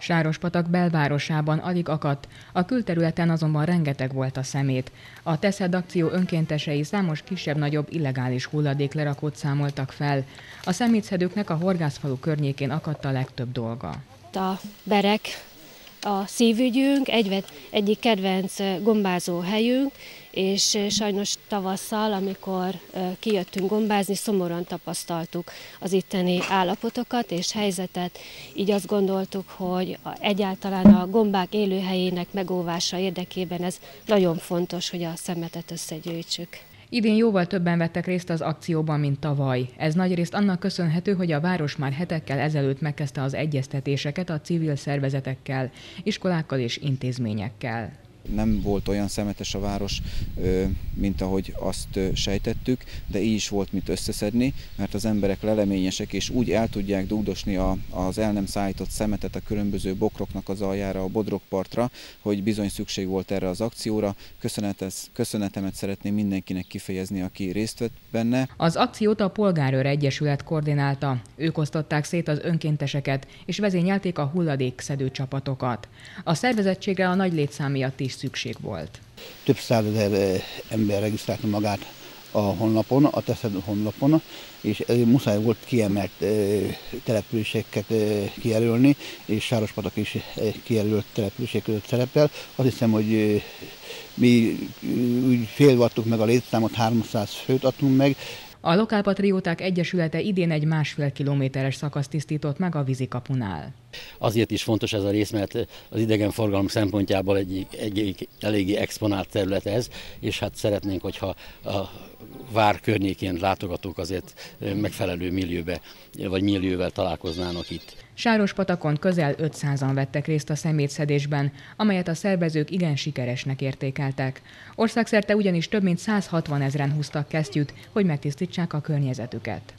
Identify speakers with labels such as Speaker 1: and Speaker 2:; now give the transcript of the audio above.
Speaker 1: Sárospatak belvárosában alig akadt, a külterületen azonban rengeteg volt a szemét. A Teszed akció önkéntesei számos kisebb-nagyobb illegális hulladéklerakót számoltak fel. A szemétszedőknek a horgászfalu környékén akadt a legtöbb dolga.
Speaker 2: A berek a szívügyünk, egy, egyik kedvenc gombázó helyünk, és sajnos tavasszal, amikor kijöttünk gombázni, szomorúan tapasztaltuk az itteni állapotokat és helyzetet, így azt gondoltuk, hogy egyáltalán a gombák élőhelyének megóvása érdekében ez nagyon fontos, hogy a szemetet összegyűjtsük.
Speaker 1: Idén jóval többen vettek részt az akcióban, mint tavaly. Ez nagyrészt annak köszönhető, hogy a város már hetekkel ezelőtt megkezdte az egyeztetéseket a civil szervezetekkel, iskolákkal és intézményekkel
Speaker 3: nem volt olyan szemetes a város, mint ahogy azt sejtettük, de így is volt mit összeszedni, mert az emberek leleményesek, és úgy el tudják dugdosni az el nem szállított szemetet a különböző bokroknak az aljára, a bodrokpartra, hogy bizony szükség volt erre az akcióra. Köszönetemet szeretném mindenkinek kifejezni, aki részt vett benne.
Speaker 1: Az akciót a Polgárőr Egyesület koordinálta. Ők osztották szét az önkénteseket, és vezényelték a hulladékszedő csapatokat. A szervezettségre a nagy létszám miatt is szükség volt.
Speaker 4: Több százezer eh, ember regisztrálta magát a honlapon, a Teszed honlapon, és muszáj volt kiemelt e, településeket e, kijelölni, és Sárospatak is kijelölt települések között szerepel. Azt hiszem, hogy mi úgy félvattuk meg a létszámot, 300 főt adtunk meg,
Speaker 1: a Lokálpatrióták Egyesülete idén egy másfél kilométeres szakasz tisztított meg a vízikapunál.
Speaker 5: Azért is fontos ez a rész, mert az idegenforgalom szempontjából egy, egy eléggé exponált terület ez, és hát szeretnénk, hogyha a vár környékén látogatók azért megfelelő millióbe, vagy millióvel találkoznának itt.
Speaker 1: Sárospatakon közel 500-an vettek részt a szemétszedésben, amelyet a szervezők igen sikeresnek értékeltek. Országszerte ugyanis több mint 160 ezeren húztak kesztyűt, hogy megtisztítsák a környezetüket.